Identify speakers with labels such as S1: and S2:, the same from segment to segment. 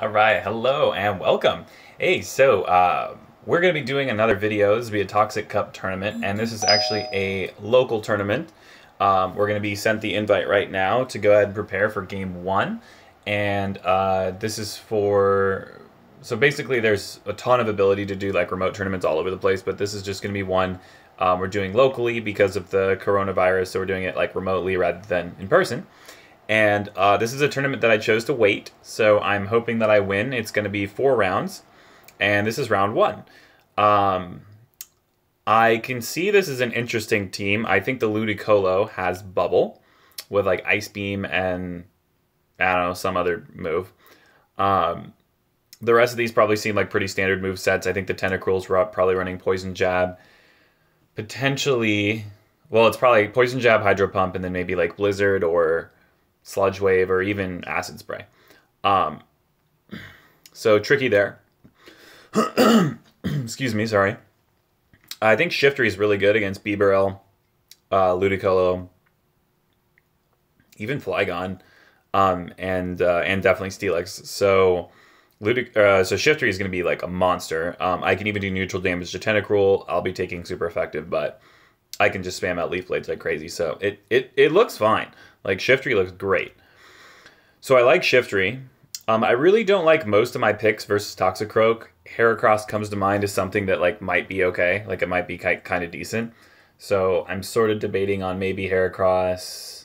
S1: All right, hello and welcome. Hey, so uh, we're going to be doing another video. This will be a Toxic Cup tournament, and this is actually a local tournament. Um, we're going to be sent the invite right now to go ahead and prepare for game one. And uh, this is for. So basically, there's a ton of ability to do like remote tournaments all over the place, but this is just going to be one um, we're doing locally because of the coronavirus, so we're doing it like remotely rather than in person. And uh, this is a tournament that I chose to wait, so I'm hoping that I win. It's going to be four rounds, and this is round one. Um, I can see this is an interesting team. I think the Ludicolo has Bubble with like Ice Beam and I don't know some other move. Um, the rest of these probably seem like pretty standard move sets. I think the Tentacruel's probably running Poison Jab, potentially. Well, it's probably Poison Jab, Hydro Pump, and then maybe like Blizzard or sludge wave, or even acid spray. Um, so tricky there. Excuse me, sorry. I think Shiftry is really good against Bibarel, uh, Ludicolo, even Flygon, um, and uh, and definitely Steelix. So Ludic- uh, so Shiftry is going to be like a monster. Um, I can even do neutral damage to Tentacruel. I'll be taking super effective, but I can just spam out Leaf Blades like crazy. So it, it, it looks fine. Like Shiftry looks great. So I like Shiftry. Um, I really don't like most of my picks versus Toxicroak. Heracross comes to mind as something that like might be okay, like it might be kind of decent. So I'm sort of debating on maybe Heracross.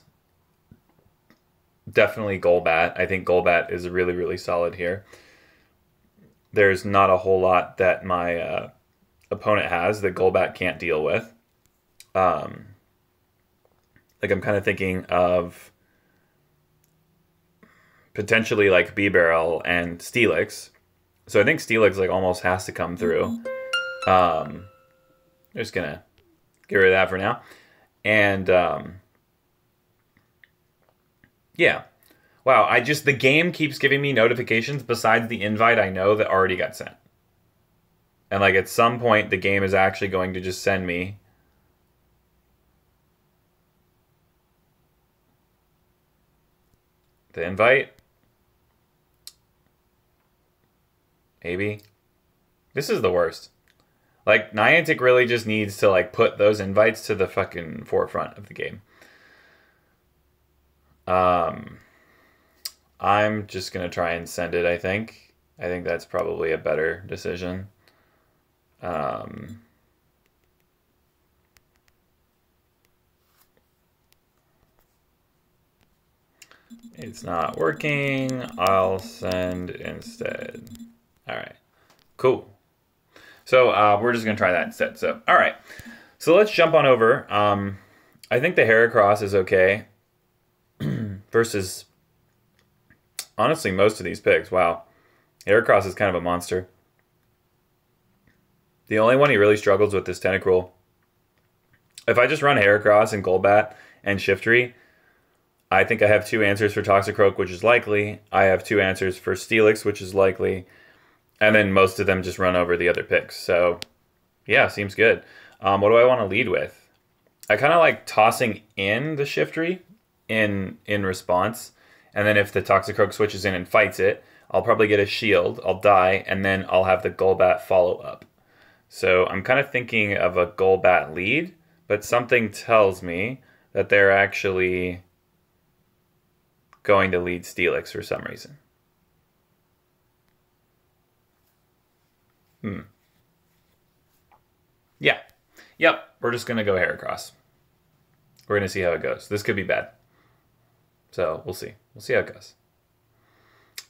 S1: Definitely Golbat. I think Golbat is really really solid here. There's not a whole lot that my uh, opponent has that Golbat can't deal with. Um, like I'm kind of thinking of potentially like Bibarel and Steelix. So I think Steelix like almost has to come through. Um, I'm just gonna get rid of that for now, and um, yeah. Wow, I just the game keeps giving me notifications besides the invite I know that already got sent. And like at some point the game is actually going to just send me the invite. Maybe. This is the worst. Like Niantic really just needs to like put those invites to the fucking forefront of the game. Um I'm just going to try and send it, I think. I think that's probably a better decision. Um It's not working. I'll send instead. All right, cool. So uh, we're just gonna try that instead. So all right, so let's jump on over. Um, I think the Heracross is okay versus honestly most of these picks. Wow, Heracross is kind of a monster. The only one he really struggles with is Tentacruel. If I just run Heracross and Golbat and Shiftry, I think I have two answers for Toxicroak, which is likely. I have two answers for Steelix, which is likely. And then most of them just run over the other picks. So, yeah, seems good. Um, what do I want to lead with? I kind of like tossing in the Shiftry in in response. And then if the Toxicroak switches in and fights it, I'll probably get a shield, I'll die, and then I'll have the Golbat follow up. So I'm kind of thinking of a Golbat lead, but something tells me that they're actually going to lead Steelix for some reason. Hmm. Yeah. Yep. We're just going to go Heracross. We're going to see how it goes. This could be bad. So we'll see. We'll see how it goes.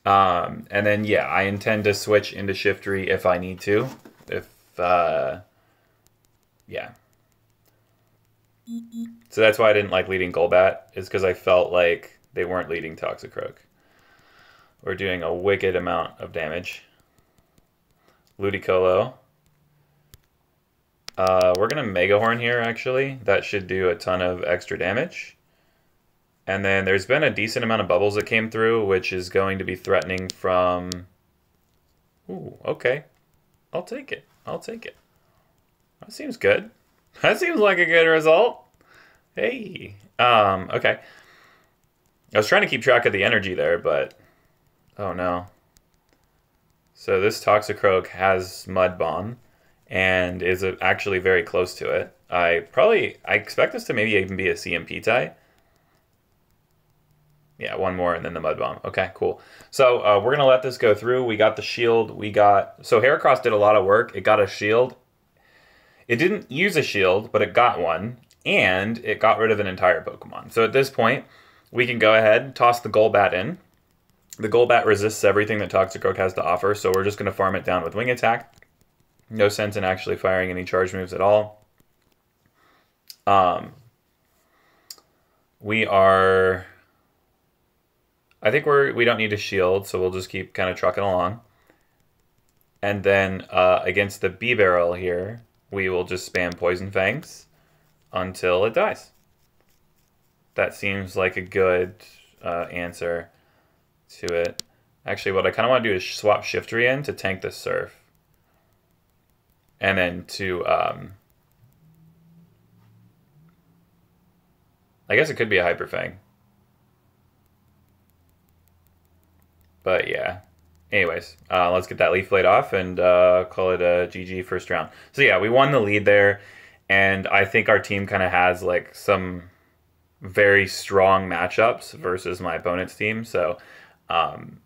S1: Um, and then, yeah, I intend to switch into Shiftry if I need to. If, uh, yeah. So that's why I didn't like leading Golbat, is because I felt like they weren't leading Toxicroak. We're doing a wicked amount of damage. Ludicolo. Uh, we're going to Mega Horn here, actually. That should do a ton of extra damage. And then there's been a decent amount of bubbles that came through, which is going to be threatening from... Ooh, okay. I'll take it. I'll take it. That seems good. That seems like a good result. Hey. Um, okay. I was trying to keep track of the energy there, but oh no. So this Toxicroak has Mud Bomb and is actually very close to it. I probably, I expect this to maybe even be a CMP tie. Yeah, one more and then the Mud Bomb. Okay, cool. So uh, we're going to let this go through. We got the shield. We got, so Heracross did a lot of work. It got a shield. It didn't use a shield, but it got one. And it got rid of an entire Pokemon. So at this point, we can go ahead, toss the Golbat in. The Golbat resists everything that Toxicroak has to offer, so we're just going to farm it down with Wing Attack. No sense in actually firing any charge moves at all. Um, we are... I think we're we don't need a shield, so we'll just keep kind of trucking along. And then uh, against the Bibarel here, we will just spam Poison Fangs until it dies. That seems like a good uh, answer to it. Actually, what I kind of want to do is swap Shiftry in to tank the Surf. And then to, um, I guess it could be a Hyper Fang. But yeah. Anyways, uh, let's get that Leaf Blade off and uh, call it a GG first round. So yeah, we won the lead there. And I think our team kind of has like some very strong matchups versus my opponent's team. So um,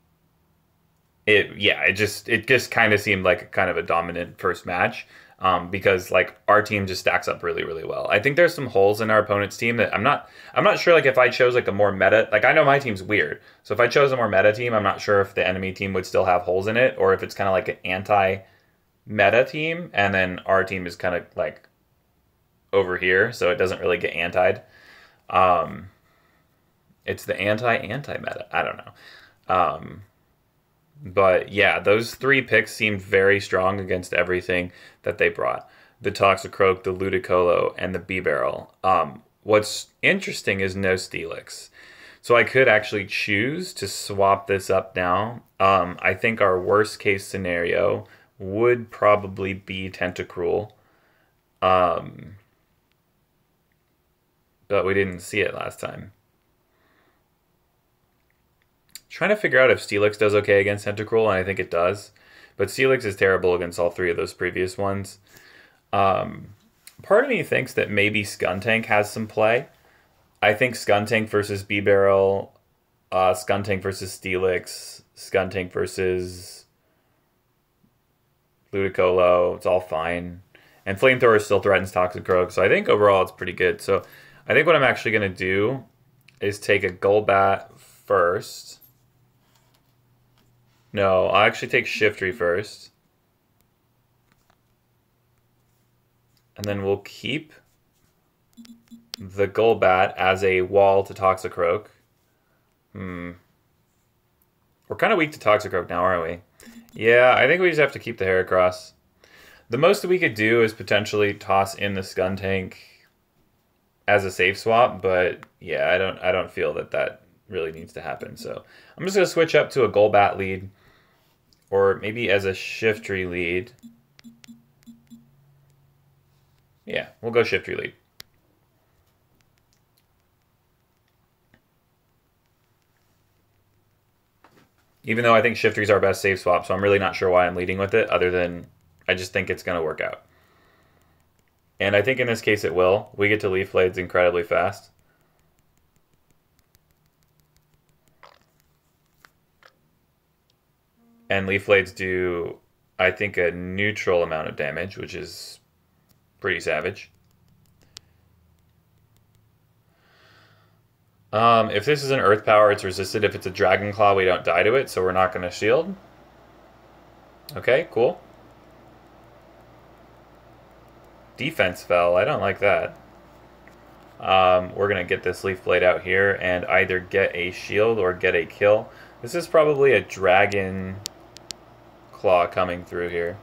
S1: it yeah, it just it just kind of seemed like kind of a dominant first match. Um, because like our team just stacks up really really well. I think there's some holes in our opponent's team that I'm not I'm not sure like if I chose like a more meta like I know my team's weird. So if I chose a more meta team, I'm not sure if the enemy team would still have holes in it or if it's kind of like an anti meta team and then our team is kind of like over here so it doesn't really get antied. Um, it's the anti anti meta. I don't know. Um, but yeah, those three picks seemed very strong against everything that they brought. The Toxicroak, the Ludicolo, and the Bibarel. Um, what's interesting is no Steelix. So I could actually choose to swap this up now. Um, I think our worst case scenario would probably be Tentacruel. Um, but we didn't see it last time. Trying to figure out if Steelix does okay against Tentacruel, and I think it does. But Steelix is terrible against all three of those previous ones. Um, part of me thinks that maybe Skuntank has some play. I think Skuntank versus Bibarel, uh, Skuntank versus Steelix, Skuntank versus Ludicolo, it's all fine. And Flamethrower still threatens Toxic Toxicroak, so I think overall it's pretty good. So I think what I'm actually going to do is take a Golbat first. No, I'll actually take Shiftry first. And then we'll keep the Golbat as a wall to Toxicroak. Hmm. We're kind of weak to Toxicroak now, aren't we? Yeah, I think we just have to keep the Heracross. The most that we could do is potentially toss in the Skuntank as a safe swap, but yeah, I don't I don't feel that that really needs to happen. So I'm just to switch up to a Golbat lead or maybe as a Shiftry lead. Yeah, we'll go Shiftry lead. Even though I think Shiftry's our best safe swap, so I'm really not sure why I'm leading with it, other than I just think it's going to work out. And I think in this case it will. We get to Leaf Blades incredibly fast. And Leaf Blades do, I think, a neutral amount of damage, which is pretty savage. Um, if this is an Earth Power, it's resisted. If it's a Dragon Claw, we don't die to it, so we're not going to shield. Okay, cool. Defense fell. I don't like that. Um, we're going to get this Leaf Blade out here and either get a shield or get a kill. This is probably a Dragon claw coming through here.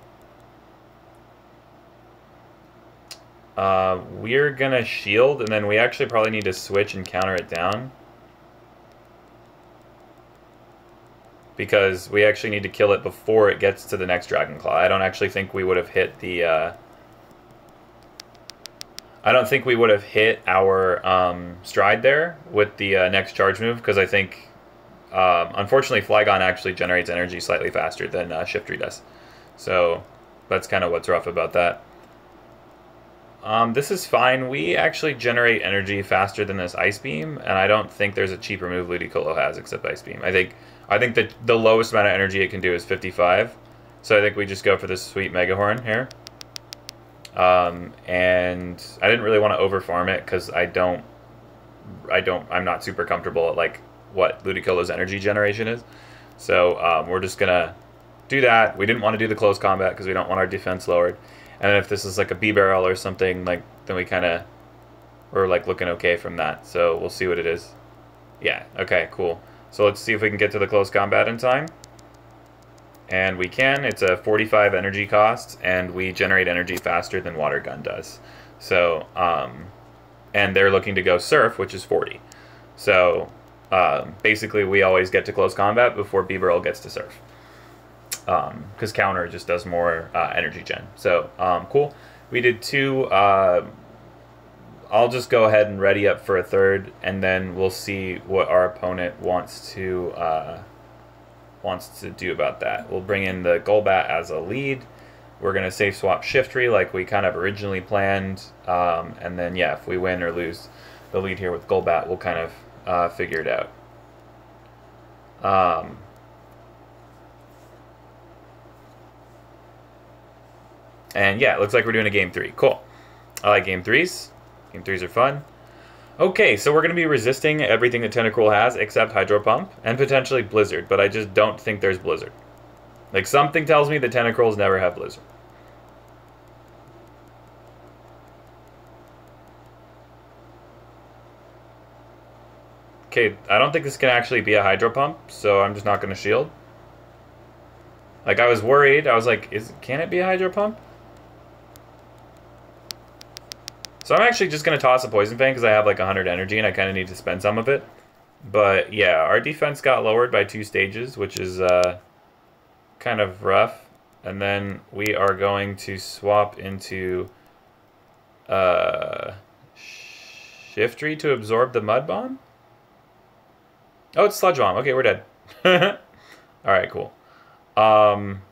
S1: Uh, we're gonna shield, and then we actually probably need to switch and counter it down. Because we actually need to kill it before it gets to the next Dragon Claw. I don't actually think we would have hit the... Uh, I don't think we would have hit our um, stride there with the uh, next charge move, because I think um, unfortunately, Flygon actually generates energy slightly faster than uh, Shiftry does. So that's kind of what's rough about that. Um, this is fine. We actually generate energy faster than this Ice Beam, and I don't think there's a cheaper move Ludicolo has except Ice Beam. I think I think that the lowest amount of energy it can do is 55. So I think we just go for this sweet Mega Horn here. Um, and I didn't really want to overfarm it because I don't, I don't, I'm not super comfortable at like what Ludicolo's energy generation is. So um, we're just gonna do that. We didn't want to do the close combat because we don't want our defense lowered. And if this is like a Bibarel or something, like then we kind of we're like looking okay from that. So we'll see what it is. Yeah. Okay. Cool. So let's see if we can get to the close combat in time. And we can. It's a 45 energy cost, and we generate energy faster than Water Gun does. So, um, and they're looking to go Surf, which is 40. So um, basically, we always get to close combat before Bibarel gets to Surf because um, counter just does more uh, energy gen. So um, cool. We did two. Uh, I'll just go ahead and ready up for a third, and then we'll see what our opponent wants to uh, wants to do about that. We'll bring in the Golbat as a lead. We're gonna safe swap Shiftry like we kind of originally planned, um, and then yeah, if we win or lose the lead here with Golbat, we'll kind of uh, figure it out. Um, And yeah, it looks like we're doing a game three. Cool. I like game threes. Game threes are fun. Okay, so we're going to be resisting everything that Tentacruel has except Hydro Pump and potentially Blizzard, but I just don't think there's Blizzard. Like, something tells me the Tentacruels never have Blizzard. Okay, I don't think this can actually be a Hydro Pump, so I'm just not going to shield. Like, I was worried. I was like, is can it be a Hydro Pump? So I'm actually just going to toss a Poison Fang because I have like 100 energy and I kind of need to spend some of it. But yeah, our defense got lowered by two stages, which is uh, kind of rough. And then we are going to swap into uh, Shiftry to absorb the Mud Bomb? Oh, it's Sludge Bomb. Okay, we're dead. Alright, cool. Um,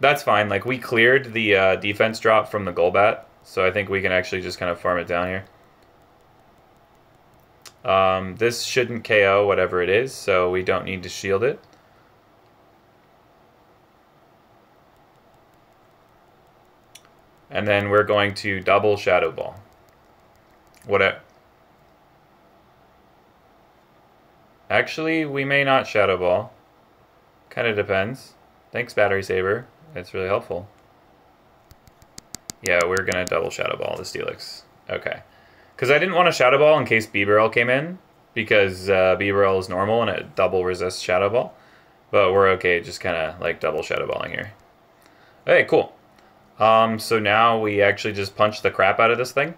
S1: that's fine. Like, we cleared the uh, defense drop from the Golbat, so I think we can actually just kind of farm it down here. Um, this shouldn't KO whatever it is, so we don't need to shield it. And then we're going to double Shadow Ball. What? Actually, we may not Shadow Ball. Kind of depends. Thanks, Battery Saver. That's really helpful. Yeah, we're going to double Shadow Ball the Steelix. Okay. Because I didn't want to Shadow Ball in case Bibarel came in, because uh, is normal and it double resists Shadow Ball. But we're okay just kind of like double Shadow Balling here. Okay, cool. Um, so now we actually just punch the crap out of this thing.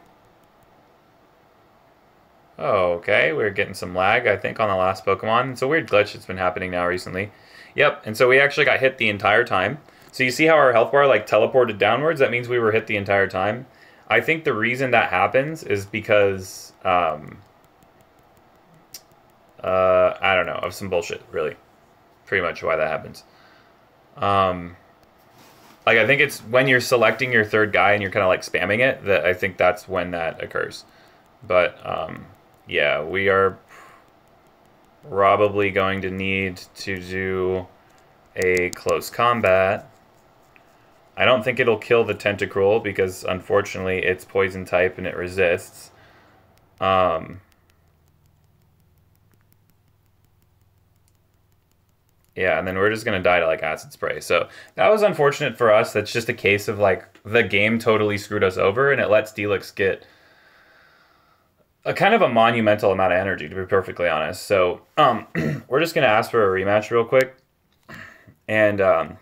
S1: Okay, we're getting some lag, I think, on the last Pokemon. It's a weird glitch that's been happening now recently. Yep, and so we actually got hit the entire time. So you see how our health bar like teleported downwards? That means we were hit the entire time. I think the reason that happens is because, um, uh, I don't know, of some bullshit, really. Pretty much why that happens. Um, like, I think it's when you're selecting your third guy and you're kind of like spamming it, that I think that's when that occurs. But, um, yeah, we are probably going to need to do a close combat. I don't think it'll kill the Tentacruel because unfortunately it's poison type and it resists. Um, yeah, and then we're just going to die to like acid spray. So that was unfortunate for us. That's just a case of like the game totally screwed us over and it lets Steelix get a kind of a monumental amount of energy to be perfectly honest. So um, we're just going to ask for a rematch real quick. And um,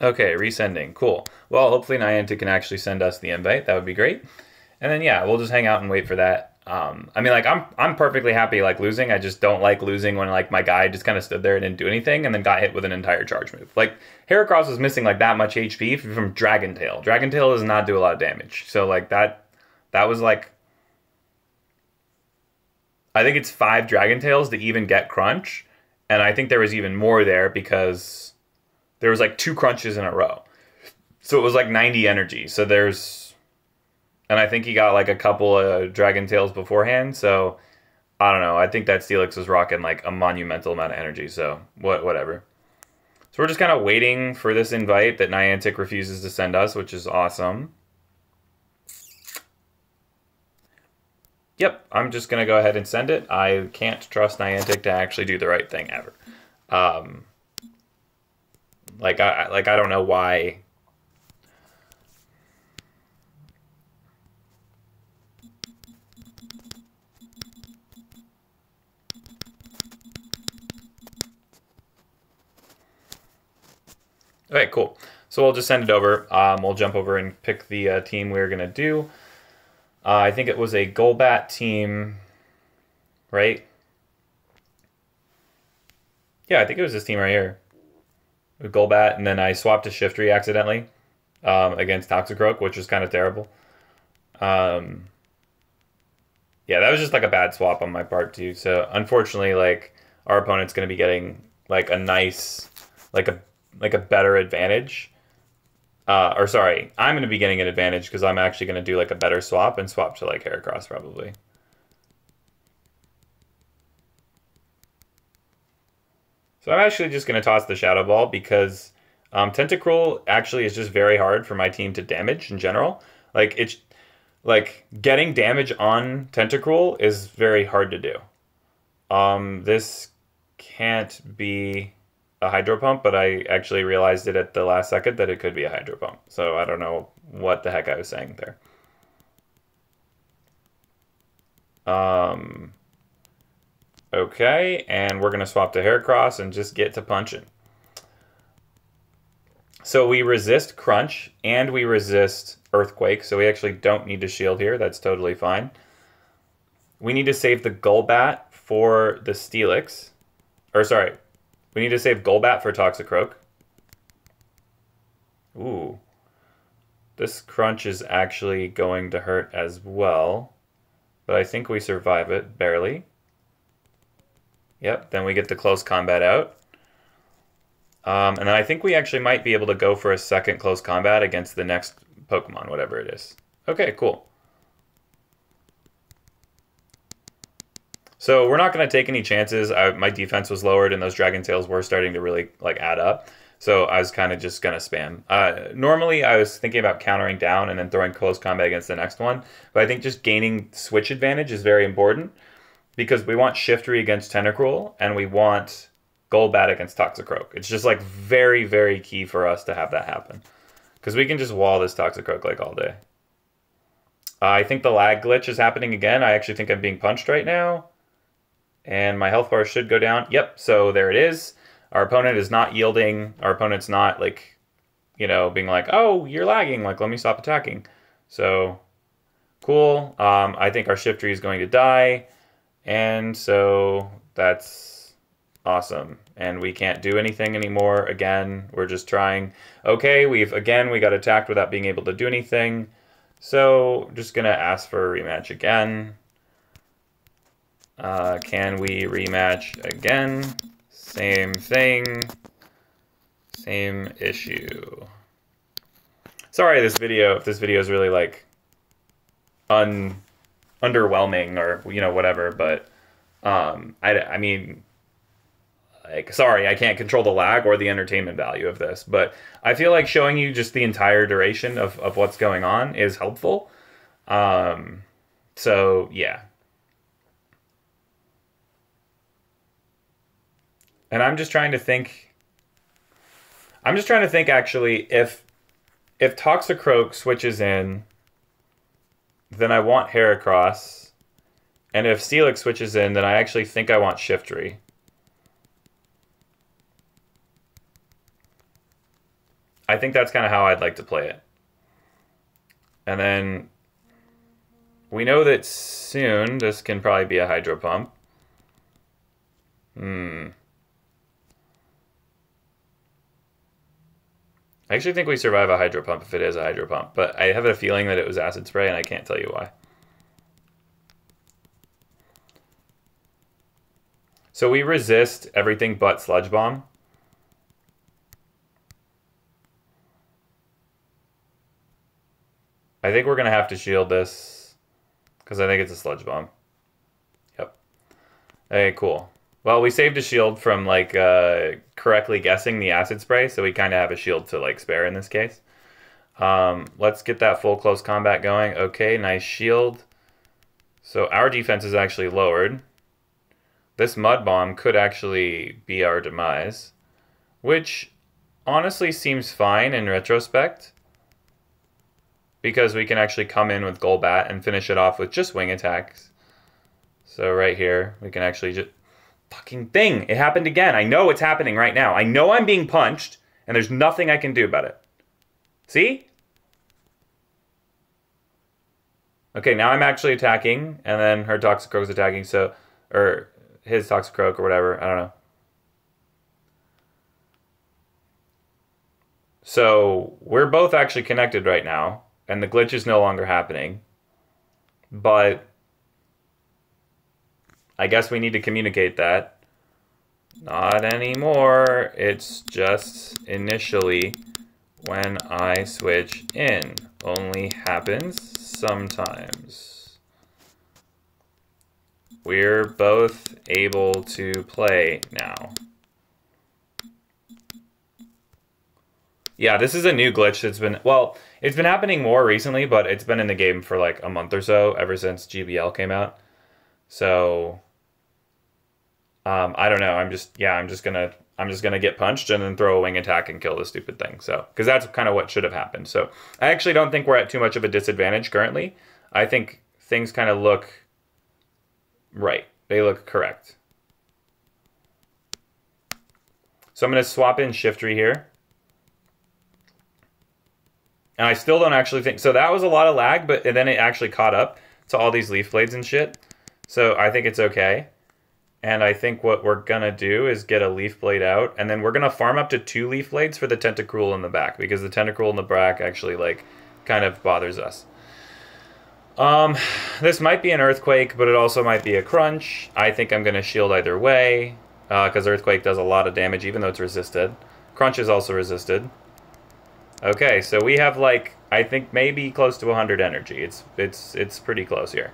S1: Okay, resending. Cool. Well, hopefully Niantic can actually send us the invite. That would be great. And then yeah, we'll just hang out and wait for that. Um, I mean, like I'm I'm perfectly happy like losing. I just don't like losing when like my guy just kind of stood there and didn't do anything and then got hit with an entire charge move. Like Heracross was missing like that much HP from Dragon Tail. Dragon Tail does not do a lot of damage. So like that that was like I think it's five Dragon Tails to even get Crunch, and I think there was even more there because there was like two crunches in a row. So it was like 90 energy. So there's and I think he got like a couple of Dragon Tails beforehand. So I don't know. I think that Steelix was rocking like a monumental amount of energy. So what, whatever. So we're just kind of waiting for this invite that Niantic refuses to send us, which is awesome. Yep, I'm just gonna go ahead and send it. I can't trust Niantic to actually do the right thing ever. Um, like I like I don't know why Okay, cool. So we'll just send it over. Um, we'll jump over and pick the uh, team we're going to do. Uh, I think it was a Golbat team, right? Yeah, I think it was this team right here. Golbat, and then I swapped to Shiftry accidentally um, against Toxicroak, which was kind of terrible. Um, yeah, that was just like a bad swap on my part too. So unfortunately, like our opponent's going to be getting like a nice, like a like a better advantage. Uh, or sorry, I'm going to be getting an advantage because I'm actually going to do like a better swap and swap to like Heracross probably. So I'm actually just going to toss the Shadow Ball because um, Tentacruel actually is just very hard for my team to damage in general. Like it's like getting damage on Tentacruel is very hard to do. Um, this can't be a hydro pump, but I actually realized it at the last second that it could be a hydro pump. So I don't know what the heck I was saying there. Um, okay, and we're going to swap to Heracross and just get to punching. So we resist Crunch and we resist Earthquake, so we actually don't need to shield here. That's totally fine. We need to save the Golbat for the Steelix. Or sorry, we need to save Golbat for Toxicroak. Ooh. This crunch is actually going to hurt as well. But I think we survive it, barely. Yep, then we get the close combat out. Um, and then I think we actually might be able to go for a second close combat against the next Pokemon, whatever it is. Okay, cool. So we're not going to take any chances. I, my defense was lowered, and those Dragon Tails were starting to really like add up. So I was kind of just going to spam. Uh, normally, I was thinking about countering down and then throwing close combat against the next one. But I think just gaining switch advantage is very important because we want Shiftry against Tentacruel, and we want Golbat against Toxicroak. It's just like very, very key for us to have that happen. Because we can just wall this Toxicroak like all day. Uh, I think the lag glitch is happening again. I actually think I'm being punched right now and my health bar should go down. Yep, so there it is. Our opponent is not yielding. Our opponent's not like, you know, being like, oh, you're lagging. Like, let me stop attacking. So, cool. Um, I think our Shiftry is going to die. And so that's awesome. And we can't do anything anymore. Again, we're just trying. Okay, we've, again, we got attacked without being able to do anything. So, just to ask for a rematch again. Uh, can we rematch again? Same thing. Same issue. Sorry, this video, if this video is really like un underwhelming or you know whatever, but um, I I mean, like sorry, I can't control the lag or the entertainment value of this, but I feel like showing you just the entire duration of of what's going on is helpful. Um, so yeah, And I'm just trying to think. I'm just trying to think actually if if Toxicroak switches in, then I want Heracross. And if Steelix switches in, then I actually think I want Shiftry. I think that's kind of how I'd like to play it. And then we know that soon this can probably be a hydro pump. Hmm. I actually think we survive a hydro pump if it is a hydro pump, but I have a feeling that it was acid spray and I can't tell you why. So we resist everything but sludge bomb. I think we're going to have to shield this because I think it's a sludge bomb. Yep. Okay, cool. Well, we saved a shield from like uh, correctly guessing the acid spray, so we kind of have a shield to like spare in this case. Um, let's get that full close combat going. Okay, nice shield. So our defense is actually lowered. This mud bomb could actually be our demise, which honestly seems fine in retrospect because we can actually come in with Golbat and finish it off with just wing attacks. So right here, we can actually just... Fucking thing! It happened again. I know it's happening right now. I know I'm being punched, and there's nothing I can do about it. See? Okay, now I'm actually attacking, and then her toxic Toxicroak's attacking, so... Or his Toxicroak or whatever. I don't know. So, we're both actually connected right now and the glitch is no longer happening. But I guess we need to communicate that. Not anymore. It's just initially when I switch in. Only happens sometimes. We're both able to play now. Yeah, this is a new glitch that's been, well, it's been happening more recently, but it's been in the game for like a month or so, ever since GBL came out. So, um, I don't know. I'm just, yeah, I'm just gonna, I'm just gonna get punched and then throw a wing attack and kill the stupid thing. So, because that's kind of what should have happened. So, I actually don't think we're at too much of a disadvantage currently. I think things kind of look right. They look correct. So I'm going to swap in Shiftry here. And I still don't actually think so. That was a lot of lag, but then it actually caught up to all these leaf blades and shit. So I think it's okay. And I think what we're gonna do is get a leaf blade out, and then we're gonna farm up to two leaf blades for the tentacruel in the back because the tentacruel in the back actually like kind of bothers us. Um, this might be an earthquake, but it also might be a crunch. I think I'm gonna shield either way because uh, earthquake does a lot of damage even though it's resisted. Crunch is also resisted. Okay, so we have like I think maybe close to 100 energy. It's it's it's pretty close here.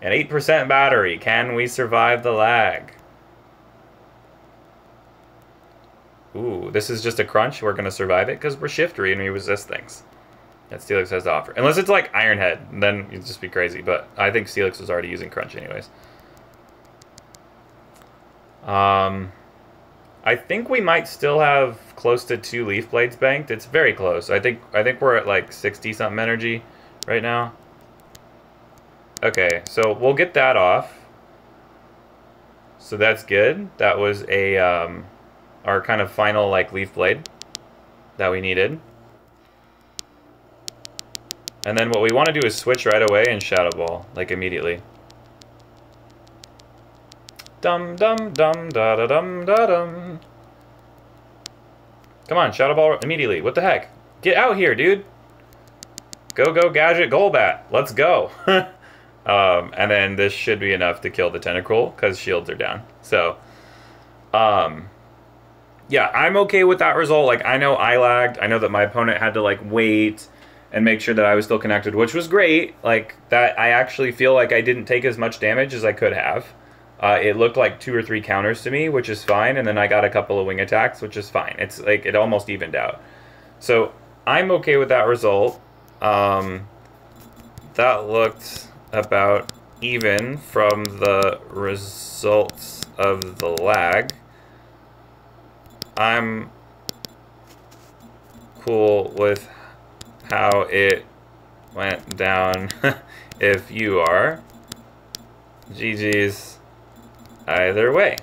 S1: An 8% battery. Can we survive the lag? Ooh, this is just a crunch. We're going to survive it because we're Shiftry and we resist things. That Steelix has to offer. Unless it's like Ironhead, then you'd just be crazy. But I think Steelix was already using crunch anyways. Um, I think we might still have close to two leaf blades banked. It's very close. I think I think we're at like 60 something energy right now. Okay, so we'll get that off. So that's good. That was a um, our kind of final like leaf blade that we needed. And then what we want to do is switch right away and Shadow Ball, like immediately. Dum dum dum da da dum da dum. Come on, Shadow Ball immediately. What the heck? Get out here, dude. Go, go, Gadget, Golbat. Let's go. um, and then this should be enough to kill the Tentacruel, because shields are down. So, um, yeah, I'm okay with that result. Like, I know I lagged. I know that my opponent had to, like, wait and make sure that I was still connected, which was great. Like, that I actually feel like I didn't take as much damage as I could have. Uh, it looked like two or three counters to me, which is fine, and then I got a couple of wing attacks, which is fine. It's like it almost evened out. So I'm okay with that result. Um, that looked about even from the results of the lag. I'm cool with how it went down if you are. GG's either way.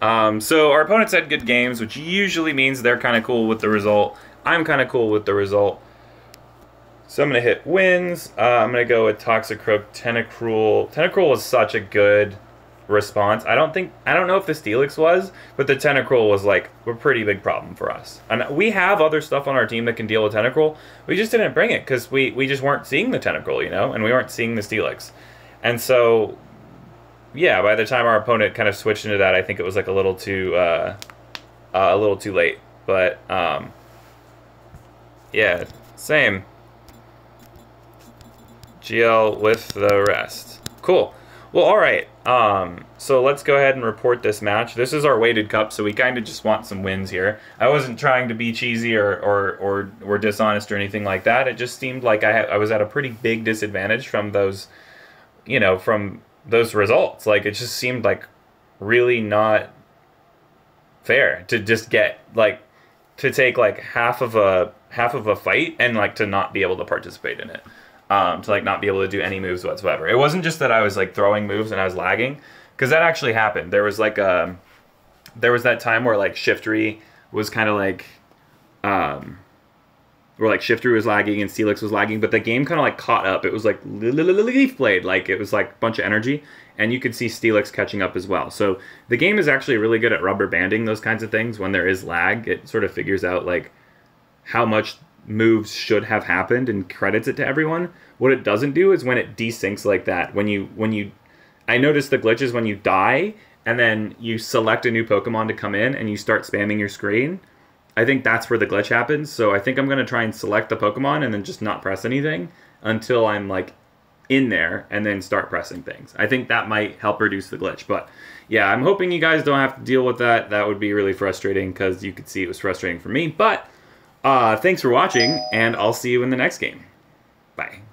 S1: Um, so our opponents had good games, which usually means they're kind of cool with the result. I'm kind of cool with the result. So I'm going to hit wins. Uh, I'm going to go with Toxicroak, Tentacruel. Tentacruel was such a good response. I don't think, I don't know if the Steelix was, but the Tentacruel was like a pretty big problem for us. And we have other stuff on our team that can deal with Tentacruel. We just didn't bring it because we, we just weren't seeing the Tentacruel, you know, and we weren't seeing the Steelix. And so, yeah, by the time our opponent kind of switched into that, I think it was like a little too, uh, uh, a little too late. But, um, yeah, same. GL with the rest. Cool. Well, all right. Um, so let's go ahead and report this match. This is our weighted cup, so we kind of just want some wins here. I wasn't trying to be cheesy or or or, or dishonest or anything like that. It just seemed like I I was at a pretty big disadvantage from those, you know, from those results. Like it just seemed like really not fair to just get like to take like half of a half of a fight and like to not be able to participate in it um, to like not be able to do any moves whatsoever. It wasn't just that I was like throwing moves and I was lagging, because that actually happened. There was like a, um, there was that time where like Shiftry was kind of like, um, where like Shiftry was lagging and Steelix was lagging, but the game kind of like caught up. It was like Leaf Blade, like it was like a bunch of energy, and you could see Steelix catching up as well. So the game is actually really good at rubber banding those kinds of things. When there is lag, it sort of figures out like how much moves should have happened and credits it to everyone. What it doesn't do is when it desyncs like that, when you when you I notice the glitches when you die and then you select a new Pokemon to come in and you start spamming your screen. I think that's where the glitch happens. So I think I'm going to try and select the Pokemon and then just not press anything until I'm like in there and then start pressing things. I think that might help reduce the glitch. But yeah, I'm hoping you guys don't have to deal with that. That would be really frustrating because you could see it was frustrating for me. But uh, thanks for watching, and I'll see you in the next game. Bye.